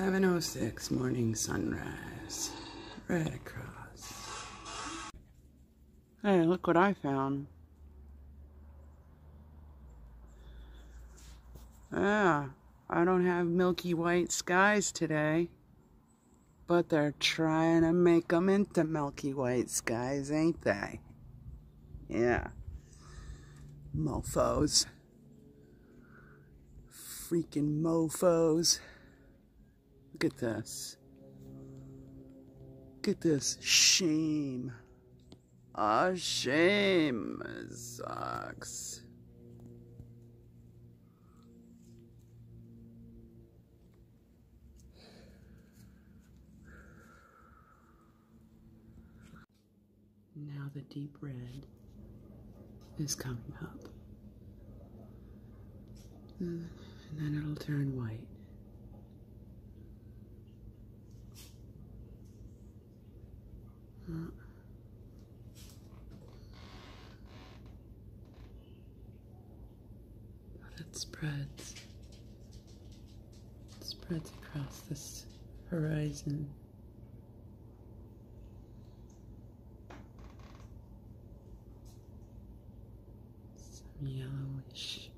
7.06 morning sunrise. Right across. Hey, look what I found. Yeah, I don't have milky white skies today. But they're trying to make them into milky white skies, ain't they? Yeah. Mofos. Freaking mofos. Look at this. Look at this. Shame. A shame. Sucks. Now the deep red is coming up. Mm, and then it'll turn white. Uh, but it spreads. It spreads across this horizon. Some yellowish,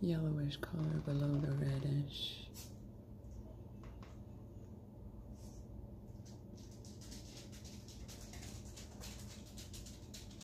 yellowish color below the reddish.